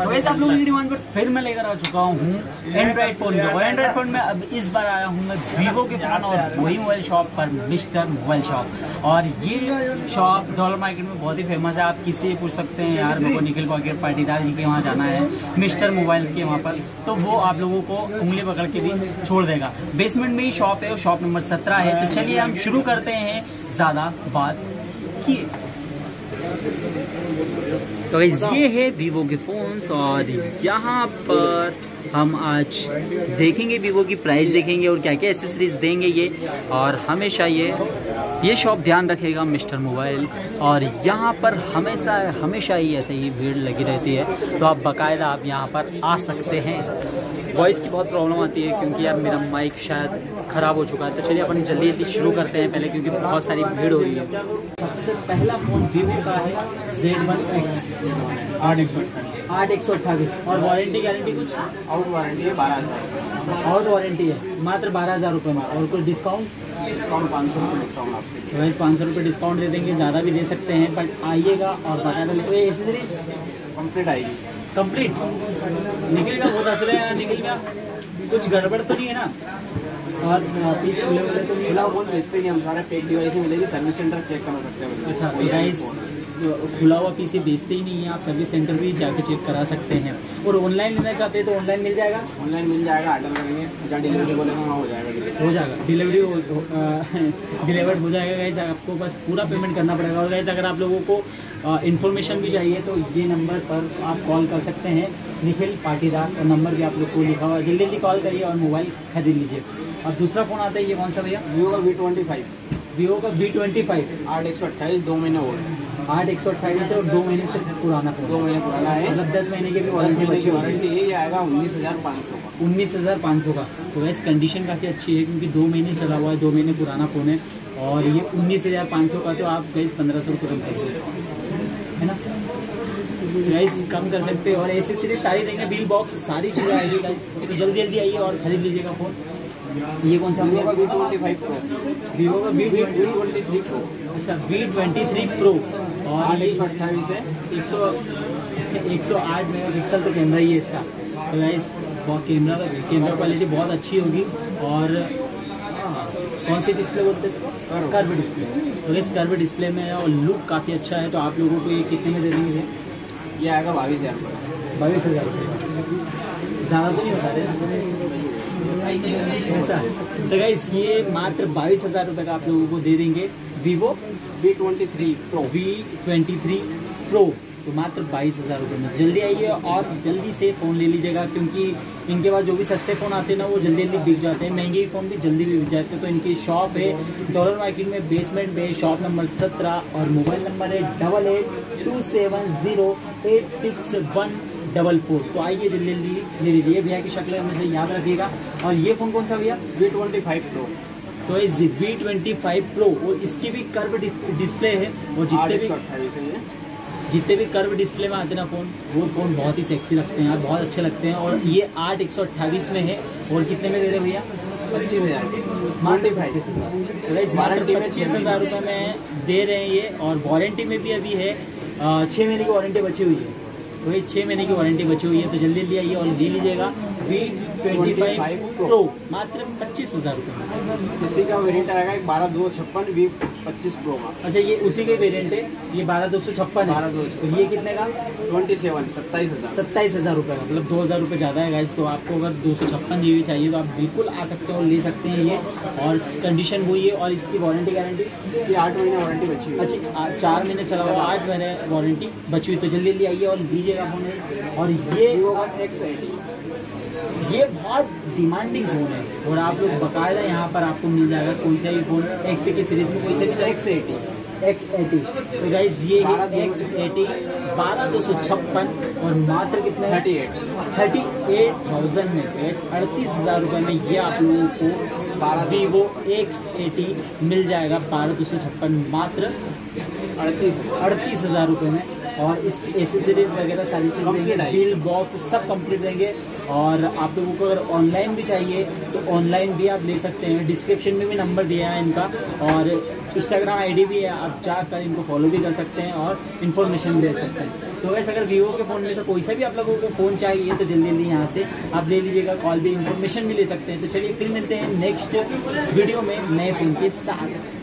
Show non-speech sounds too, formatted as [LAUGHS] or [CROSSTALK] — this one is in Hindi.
वैसे आप लोगों की डिमांड पर फिर मैं लेकर आ चुका हूँ एंड्रॉइड फ़ोन और एंड्रॉइड फ़ोन में अब इस बार आया हूँ मैं वीवो के फ़ोन और वही मोबाइल शॉप पर मिस्टर मोबाइल शॉप और ये शॉप डॉलर मार्केट में बहुत ही फ़ेमस है। आप किसी से पूछ सकते हैं यार मेरे को निखिल पॉकेट पाटीदार जी के वहाँ जाना है मिस्टर मोबाइल के वहाँ पर। तो वो आप लोगों को उंगली पकड़ के भी छोड़ देगा। बेसमेंट में ही शॉप है और शॉप नंबर सत्रह है। तो चलिए हम शुरू करते हैं। ज़्यादा बात किए। तो ये है वीवो के फोन्स और यहाँ पर हम आज देखेंगे वीवो की प्राइस देखेंगे और क्या क्या एसेसरीज देंगे ये। और हमेशा ये ये शॉप ध्यान रखेगा मिस्टर मोबाइल। और यहाँ पर हमेशा हमेशा ही ऐसे ही भीड़ लगी रहती है। तो आप बाकायदा आप यहाँ पर आ सकते हैं। वॉइस की बहुत प्रॉब्लम आती है क्योंकि यार मेरा माइक शायद ख़राब हो चुका है। तो चलिए अपन जल्दी जल्दी शुरू करते हैं पहले क्योंकि बहुत सारी भीड़ हो रही है। सबसे पहला फ़ोन वीवो का है जेड वन एक्स आठ एक सौ आठ एक सौ अट्ठाईस। और वारंटी गारंटी कुछ? आउट वारंटी है बारह हज़ार। और वारंटी है। मात्र बारह हज़ार रुपये में। और कुछ डिस्काउंट डिस्काउंट पाँच सौ रुपये डिस्काउंट आपके। वैसे पाँच सौ रुपये डिस्काउंट दे देंगे ज़्यादा भी दे सकते हैं बट आइएगा और बता दो एसेसरीज कंप्लीट आएगी। कंप्लीट निकल गया बहुत हंस रहे हैं निकल गया कुछ गड़बड़ तो नहीं है ना? और पीस खुले वाले तो खुला फ़ोन बेचते नहीं हम सारे पेक डिवाइस ही मिलेगी सर्विस सेंटर चेक करना सकते हैं अच्छा डिवाइस खुला हुआ पीसी बेचते ही नहीं है आप सर्विस सेंटर भी जाके चेक करा सकते हैं। और ऑनलाइन लेना चाहते हैं तो ऑनलाइन मिल जाएगा? ऑनलाइन मिल जाएगा ऑर्डर करेंगे जहाँ डिलीवरी बोलेगा वहाँ हो जाएगा। हो जाएगा। डिलीवरी डिलीवर्ड [LAUGHS] हो जाएगा गाइस आपको बस पूरा पेमेंट करना पड़ेगा। और गाइस अगर आप लोगों को इन्फॉर्मेशन भी चाहिए तो ये नंबर पर आप कॉल कर सकते हैं। निखिल पाटीदार और नंबर भी आप लोग को लिखा हुआ है। जल्दी जल्दी कॉल करिए और मोबाइल खरीद लीजिए। और दूसरा फ़ोन आता है ये कौन सा भैया? वीवो का वी ट्वेंटी फाइव वीवो का वी ट्वेंटी फाइव आठ एक सौ अट्ठाईस दो महीने ओल्ड आठ एक सौ अट्ठाईस और दो महीने से पुराना दो महीने पुराना है। मतलब दस महीने के भी वारंटी है। वारंटी यही आएगा उन्नीस हज़ार पाँच सौ का। उन्नीस हज़ार पाँच सौ का। तो वैसे कंडीशन काफ़ी अच्छी है क्योंकि दो महीने चला हुआ है दो महीने पुराना फ़ोन है। और ये उन्नीस हज़ार पाँच सौ का तो आप गैस पंद्रह सौ रुपये कम कर गैस कम कर सकते हो। और ऐसी सीरीज़ सारी देंगे बिल बॉक्स सारी चीज़ें आएगी गाइस तो जल्दी जल्दी आइए और खरीद लीजिएगा फ़ोन ये कौन सा वीवो का V twenty five pro Vivo का V V twenty three pro अच्छा वी ट्वेंटी थ्री प्रो और एक सौ अट्ठाईस है। एक सौ एक सौ आठ मेगा पिक्सल तो कैमरा ही है इसका। तो गाइस बहुत कैमरा कैमरा क्वालिटी बहुत अच्छी होगी। और हाँ, कौन सी डिस्प्ले बोलते हैं इसको? कर्व। डिस्प्ले तो इस कर्व डिस्प्ले में है और लुक काफ़ी अच्छा है। तो आप लोगों को ये कितने में दे देंगे? ये? आएगा बाईस हज़ार रुपये बाईस हज़ार रुपये ज़्यादा तो नहीं बता रहे ऐसा तो गाइस ये मात्र बाईस हज़ार रुपये का आप लोगों को दे देंगे Vivo V twenty three pro V twenty three pro तो मात्र बाईस हज़ार रुपये में। जल्दी आइए और जल्दी से फ़ोन ले लीजिएगा क्योंकि इनके पास जो भी सस्ते फ़ोन आते हैं ना वो जल्दी जल्दी बिक जाते हैं। महँगे फ़ोन भी जल्दी भी बिक जाते हैं। तो इनकी शॉप है डॉलर मार्केट में बेसमेंट में शॉप नंबर सत्रह और मोबाइल नंबर है double eight two seven zero eight six one double four तो आइए जल्दी जल्दी ले लीजिए। भैया की शक्ल हमेशा याद रखिएगा। और ये फ़ोन कौन सा भैया? वी ट्वेंटी फाइव प्रो तो वी ट्वेंटी फाइव प्रो और इसकी भी कर्व डिस्प्ले है और जितने भी जितने भी कर्व डिस्प्ले में आते हैं ना फ़ोन वो फ़ोन बहुत ही सेक्सी लगते हैं यार बहुत अच्छे लगते हैं। और ये आठ एक सौ अट्ठाईस में है। और कितने में दे रहे हैं भैया? पच्चीस हज़ार। वारंटी पच्चीस हज़ार रुपये में दे रहे हैं ये। और वारंटी में भी अभी है। छः महीने की वारंटी बची हुई है। तो ये छः महीने की वारंटी बची हुई है। तो जल्दी जल्दी आइए और ले लीजिएगा। वी ट्वेंटी फाइव प्रो मात्र पच्चीस हज़ार रुपये इसी का वेरिएंट आएगा एक बारह दो छप्पन वी पच्चीस प्रो का। अच्छा ये उसी के वेरिएंट है। ये बारह दो सौ छप्पन है। 12,256 तो ये कितने का? ट्वेंटी सेवन सत्ताईस हज़ार। सत्ताईस हज़ार रुपये का। मतलब दो हज़ार रुपये ज़्यादा है गाइस तो आपको अगर दो सौ छप्पन जी बी चाहिए तो आप बिल्कुल आ सकते हो ले सकते हैं ये। और कंडीशन वही है और इसकी वारंटी गारंटी इसकी आठ महीने वारंटी बची हुई अच्छी चार महीने चला हुआ आठ महीने वारंटी बची हुई तो जल्दी जल्दी आइए और लीजिएगा फ़ोन और ये एक्स एटी ये बहुत डिमांडिंग फ़ोन है। और आप लोग बकायदा यहाँ पर आपको मिल जाएगा कोई सा भी फ़ोन एक्स की सीरीज़ में कोई सा भी एक्स एटी एक्स एटी तो गाइज़ ये एक्स एटी बारह दो सौ छप्पन और मात्र कितने thirty eight. Thirty eight thousand में। अड़तीस हज़ार रुपये में ये आप लोगों को बारह वीवो एक्स एटी मिल जाएगा बारह दो सौ छप्पन मात्र अड़तीस। अड़तीस हज़ार रुपये में। और इसकी एसेसरीज वगैरह सारी चीज़ बिल बॉक्स सब कंप्लीट देंगे और आप लोगों को अगर ऑनलाइन भी चाहिए तो ऑनलाइन भी आप ले सकते हैं। डिस्क्रिप्शन में भी नंबर दिया है इनका और इंस्टाग्राम आईडी भी है, आप जाकर इनको फॉलो भी कर सकते हैं और इन्फॉर्मेशन दे सकते हैं। तो वैसे अगर वीवो के फ़ोन में से कोई सा भी आप लोगों को फ़ोन चाहिए तो जल्दी जल्दी यहाँ से आप ले लीजिएगा कॉल भी इन्फॉर्मेशन भी ले सकते हैं। तो चलिए फिर मिलते हैं नेक्स्ट वीडियो में नए फ़ोन के साथ।